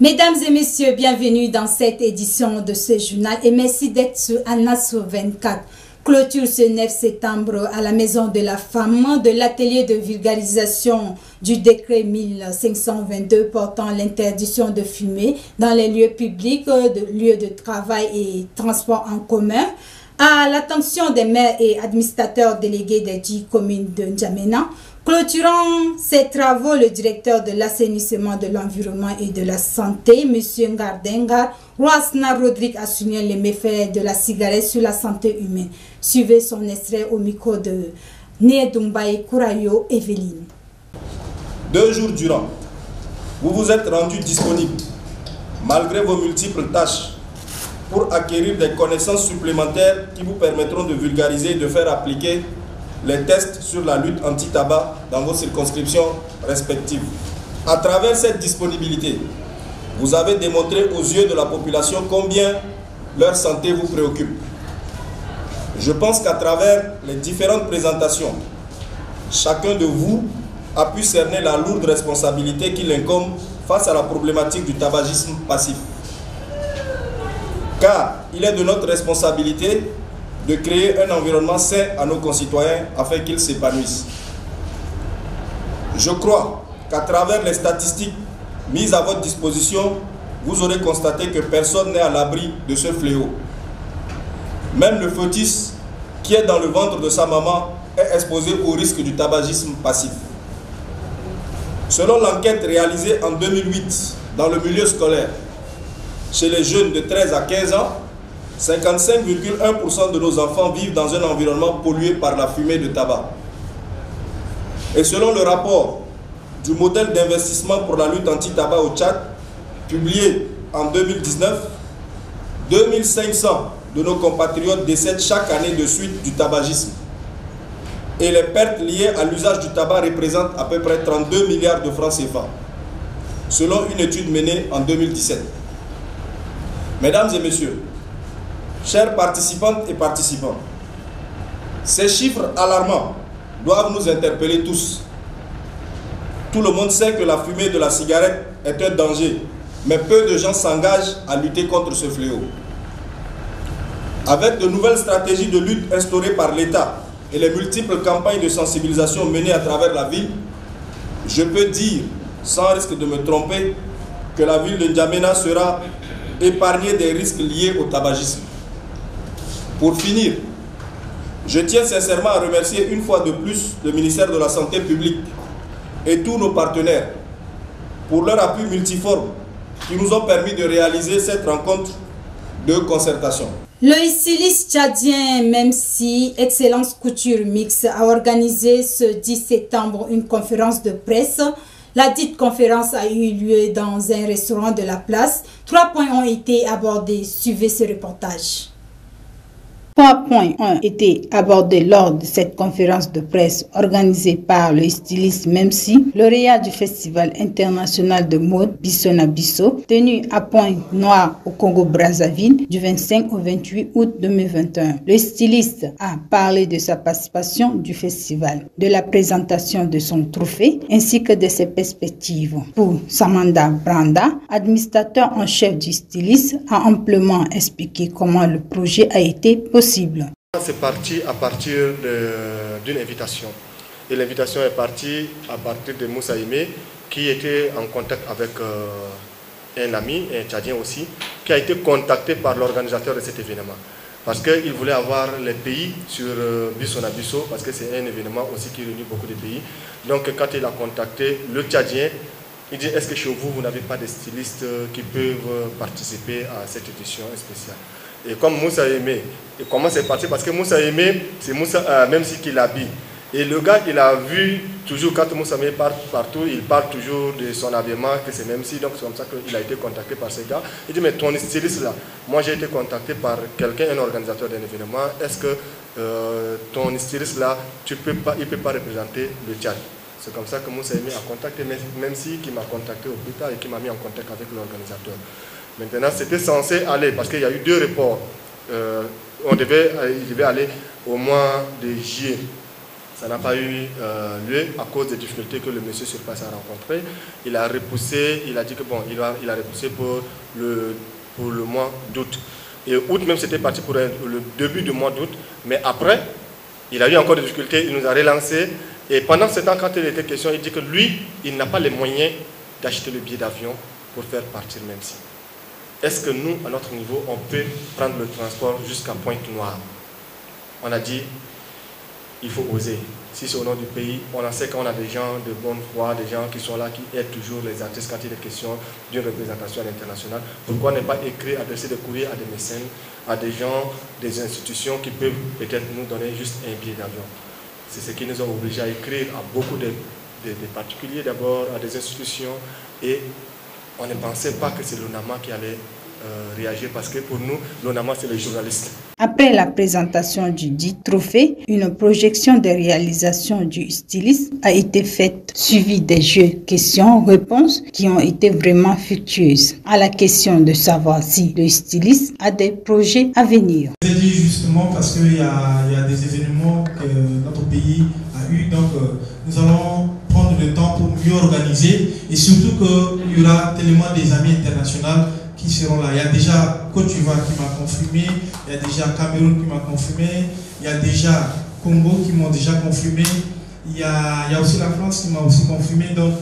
Mesdames et messieurs, bienvenue dans cette édition de ce journal et merci d'être sur Anas 24. Clôture ce 9 septembre à la Maison de la Femme de l'atelier de vulgarisation du décret 1522 portant l'interdiction de fumer dans les lieux publics, de lieux de travail et transport en commun à l'attention des maires et administrateurs délégués des 10 communes de N'Djamena. Clôturant ces travaux, le directeur de l'assainissement de l'environnement et de la santé, M. Ngardengar, Roasna Rodrigue a souligné les méfaits de la cigarette sur la santé humaine. Suivez son extrait au micro de Nédumbaye Kourayo Evelyne. Deux jours durant, vous vous êtes rendu disponible, malgré vos multiples tâches, pour acquérir des connaissances supplémentaires qui vous permettront de vulgariser et de faire appliquer les tests sur la lutte anti-tabac dans vos circonscriptions respectives. À travers cette disponibilité, vous avez démontré aux yeux de la population combien leur santé vous préoccupe. Je pense qu'à travers les différentes présentations, chacun de vous a pu cerner la lourde responsabilité qu'il incombe face à la problématique du tabagisme passif. Car il est de notre responsabilité de créer un environnement sain à nos concitoyens afin qu'ils s'épanouissent. Je crois qu'à travers les statistiques mises à votre disposition, vous aurez constaté que personne n'est à l'abri de ce fléau. Même le fœtus qui est dans le ventre de sa maman est exposé au risque du tabagisme passif. Selon l'enquête réalisée en 2008 dans le milieu scolaire, chez les jeunes de 13 à 15 ans, 55,1% de nos enfants vivent dans un environnement pollué par la fumée de tabac. Et selon le rapport du modèle d'investissement pour la lutte anti-tabac au Tchad, publié en 2019, 2500 de nos compatriotes décèdent chaque année de suite du tabagisme. Et les pertes liées à l'usage du tabac représentent à peu près 32 milliards de francs CFA, selon une étude menée en 2017. Mesdames et messieurs, chers participantes et participants, ces chiffres alarmants doivent nous interpeller tous. Tout le monde sait que la fumée de la cigarette est un danger, mais peu de gens s'engagent à lutter contre ce fléau. Avec de nouvelles stratégies de lutte instaurées par l'État et les multiples campagnes de sensibilisation menées à travers la ville, je peux dire, sans risque de me tromper, que la ville de N'Djamena sera épargnée des risques liés au tabagisme. Pour finir, je tiens sincèrement à remercier une fois de plus le ministère de la Santé publique et tous nos partenaires pour leur appui multiforme qui nous ont permis de réaliser cette rencontre de concertation. Le styliste tchadien, même si Excellence Couture Mix a organisé ce 10 septembre une conférence de presse, la dite conférence a eu lieu dans un restaurant de la place. Trois points ont été abordés. Suivez ce reportage. Trois points ont été abordés lors de cette conférence de presse organisée par le styliste Memsi, lauréat du Festival international de mode Bissona Bisso, tenu à Pointe-Noire au Congo-Brazzaville du 25 au 28 août 2021. Le styliste a parlé de sa participation du festival, de la présentation de son trophée ainsi que de ses perspectives. Pour Samanda Branda, administrateur en chef du styliste, a amplement expliqué comment le projet a été possible c'est parti à partir d'une invitation. Et l'invitation est partie à partir de Moussa Aimé, qui était en contact avec euh, un ami, un Tchadien aussi, qui a été contacté par l'organisateur de cet événement. Parce qu'il voulait avoir les pays sur euh, parce que c'est un événement aussi qui réunit beaucoup de pays. Donc quand il a contacté le Tchadien, il dit, est-ce que chez vous, vous n'avez pas de stylistes qui peuvent participer à cette édition spéciale? Et comme Moussa Aimé, et comment c'est parti? Parce que Moussa Aimé, c'est Moussa, euh, même si qu'il habille. Et le gars, il a vu toujours, quand Moussa Aimé part partout, il parle toujours de son habillement, que c'est même si, donc c'est comme ça qu'il a été contacté par ce gars. Il dit, mais ton styliste là, moi j'ai été contacté par quelqu'un, un organisateur d'un événement, est-ce que euh, ton styliste là, tu peux pas, il ne peut pas représenter le Tchad c'est comme ça que Moussa Aimé a contacté, même si qui m'a contacté au plus tard et qui m'a mis en contact avec l'organisateur. Maintenant, c'était censé aller, parce qu'il y a eu deux reports. Euh, on devait, il devait aller au mois de juillet. Ça n'a pas eu euh, lieu à cause des difficultés que le monsieur sur place a rencontrées. Il a repoussé, il a dit que bon, il a, il a repoussé pour le, pour le mois d'août. Et août même, c'était parti pour le début du mois d'août. Mais après, il a eu encore des difficultés, il nous a relancé. Et pendant ce temps, quand il était question, il dit que lui, il n'a pas les moyens d'acheter le billet d'avion pour faire partir même si. Est-ce que nous, à notre niveau, on peut prendre le transport jusqu'à Pointe-Noire On a dit, il faut oser. Si c'est au nom du pays, on en sait qu'on a des gens de bonne foi, des gens qui sont là, qui aident toujours les artistes quand il est question d'une représentation à l'international. Pourquoi ne pas écrire, adresser des courriers à des mécènes, à des gens, des institutions qui peuvent peut-être nous donner juste un billet d'avion? C'est ce qui nous a obligés à écrire à beaucoup de, particuliers d'abord, à des institutions, et on ne pensait pas que c'est l'ONAMA qui allait euh, réagir parce que pour nous, l'ONAMA, c'est les journalistes. Après la présentation du dit trophée, une projection des réalisations du styliste a été faite, suivie des jeux questions-réponses qui ont été vraiment fructueuses. À la question de savoir si le styliste a des projets à venir. C'est dit justement parce qu'il y, a des événements que notre pays a eu, donc euh, nous allons prendre le temps pour mieux organiser et surtout qu'il y aura tellement des amis internationaux qui seront là. Il y a déjà Côte d'Ivoire qui m'a confirmé, il y a déjà Cameroun qui m'a confirmé, il y a déjà Congo qui m'ont déjà confirmé, il y, a, il y a aussi la France qui m'a aussi confirmé. Donc,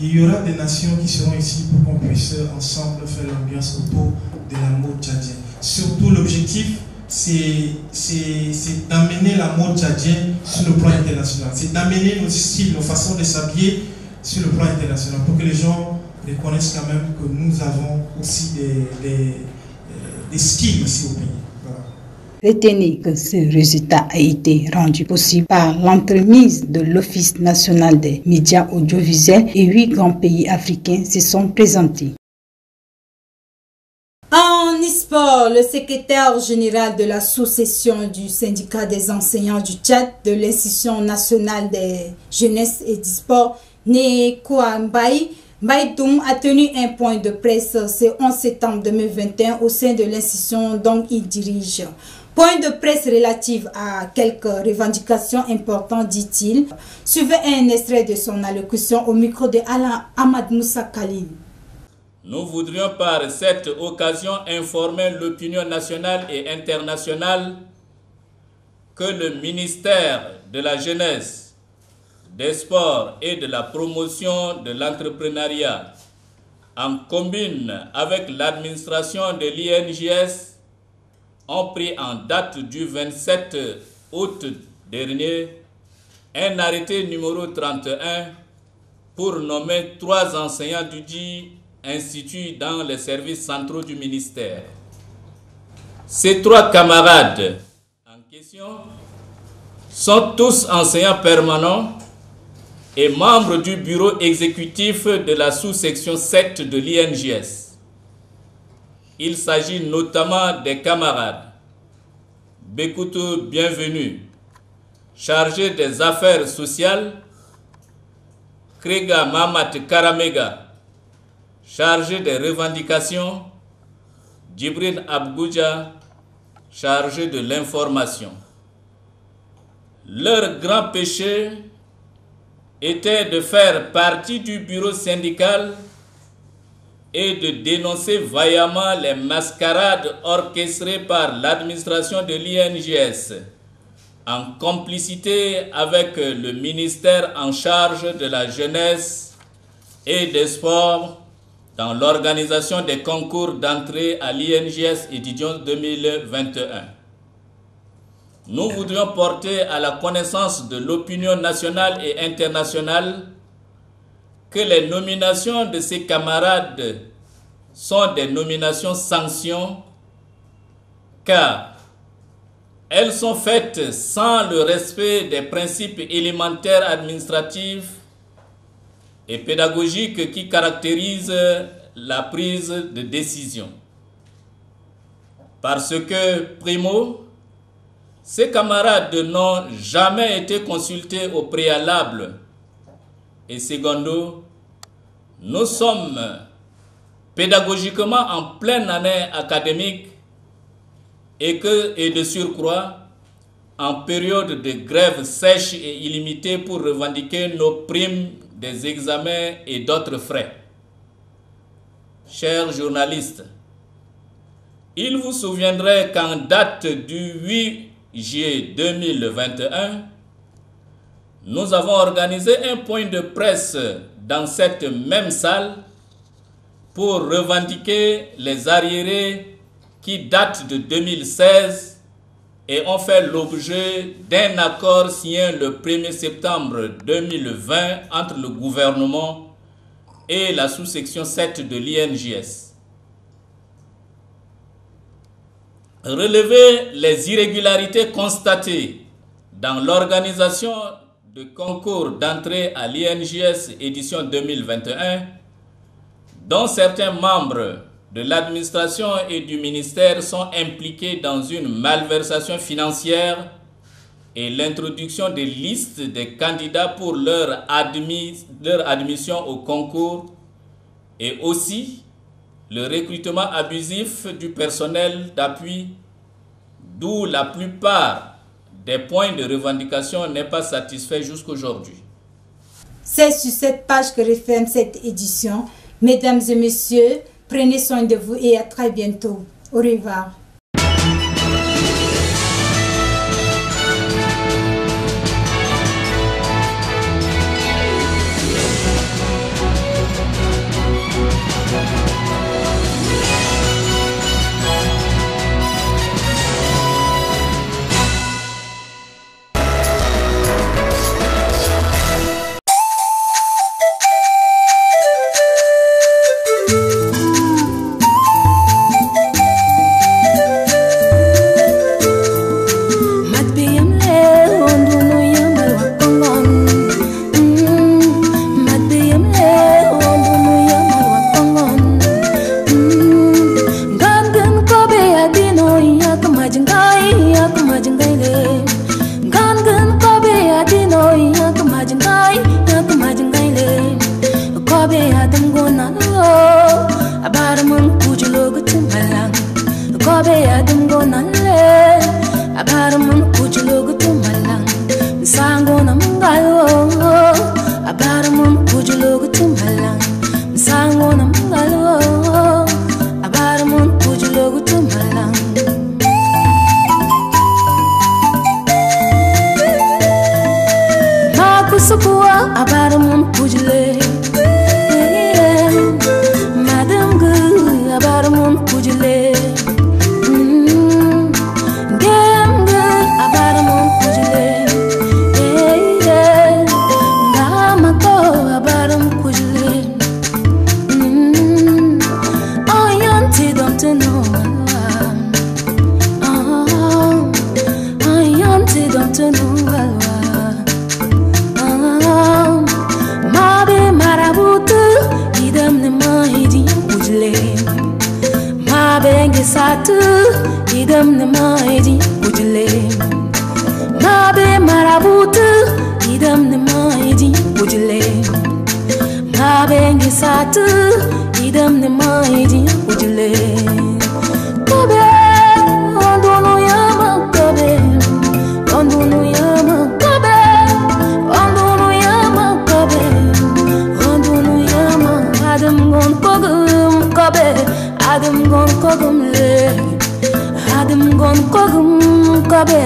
il y aura des nations qui seront ici pour qu'on puisse ensemble faire l'ambiance autour de la mode tchadienne. Surtout, l'objectif, c'est d'amener la mode tchadienne sur le plan international. C'est d'amener nos styles, nos façons de s'habiller sur le plan international pour que les gens reconnaissent quand même que nous avons aussi des, des, euh, des skills ici au pays. Retenez que ce résultat a été rendu possible par l'entremise de l'Office national des médias audiovisuels et huit grands pays africains se sont présentés. En e-sport, le secrétaire général de la sous-session du syndicat des enseignants du Tchad de l'Institution nationale des jeunesses et du sport, Né Kouambaï, Maïdoum a tenu un point de presse ce 11 septembre 2021 au sein de l'institution dont il dirige. Point de presse relatif à quelques revendications importantes, dit-il. Suivez un extrait de son allocution au micro de Alain Ahmad Moussa Khalil. Nous voudrions par cette occasion informer l'opinion nationale et internationale que le ministère de la Jeunesse des sports et de la promotion de l'entrepreneuriat, en combine avec l'administration de l'INJS, ont pris en date du 27 août dernier un arrêté numéro 31 pour nommer trois enseignants du dit institut dans les services centraux du ministère. Ces trois camarades en question sont tous enseignants permanents et membre du bureau exécutif de la sous-section 7 de l'INGS. Il s'agit notamment des camarades Bekoutou Bienvenu, chargé des affaires sociales, Krega Mamat Karamega, chargé des revendications, Djibril Abgouja, chargé de l'information. Leur grand péché était de faire partie du bureau syndical et de dénoncer vaillamment les mascarades orchestrées par l'administration de l'INGS en complicité avec le ministère en charge de la jeunesse et des sports dans l'organisation des concours d'entrée à l'INGS étudiants 2021 nous voudrions porter à la connaissance de l'opinion nationale et internationale que les nominations de ces camarades sont des nominations sanctions car elles sont faites sans le respect des principes élémentaires administratifs et pédagogiques qui caractérisent la prise de décision. Parce que, primo, ces camarades n'ont jamais été consultés au préalable. Et secondo, nous sommes pédagogiquement en pleine année académique et que, et de surcroît, en période de grève sèche et illimitée pour revendiquer nos primes des examens et d'autres frais. Chers journalistes, il vous souviendrait qu'en date du 8 juillet 2021, nous avons organisé un point de presse dans cette même salle pour revendiquer les arriérés qui datent de 2016 et ont fait l'objet d'un accord signé le 1er septembre 2020 entre le gouvernement et la sous-section 7 de l'INJS. Relever les irrégularités constatées dans l'organisation de concours d'entrée à l'INJS édition 2021, dont certains membres de l'administration et du ministère sont impliqués dans une malversation financière et l'introduction des listes des candidats pour leur, leur, admission au concours et aussi le recrutement abusif du personnel d'appui, d'où la plupart des points de revendication n'est pas satisfait jusqu'aujourd'hui. C'est sur cette page que referme cette édition. Mesdames et messieurs, prenez soin de vous et à très bientôt. Au revoir. Adam gon kogum kobe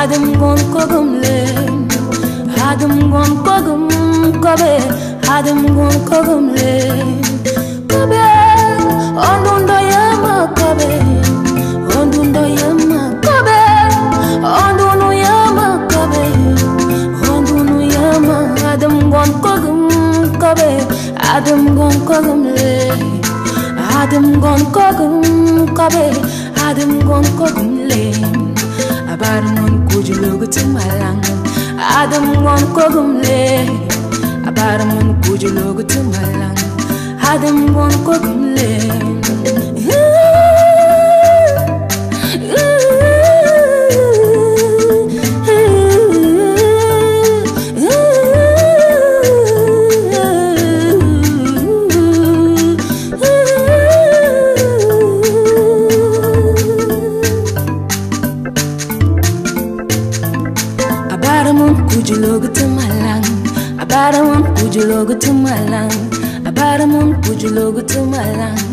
adam gon kogum le. Adam gon kogum kobe adam gon kogum le. Kobe ondundo yama kobe ondundo yama kobe. Ondunu yama kobe ondunu yama adam gon kogum kobe adam gon kogum le. Adam gon kogum kobe adam gon ko gumlem abar mon kujulogu tumalang adem gon ko gumlem abar mon kujulogu tumalang adem gon ko gumlem logo to my land. A bottom put your logo to my land.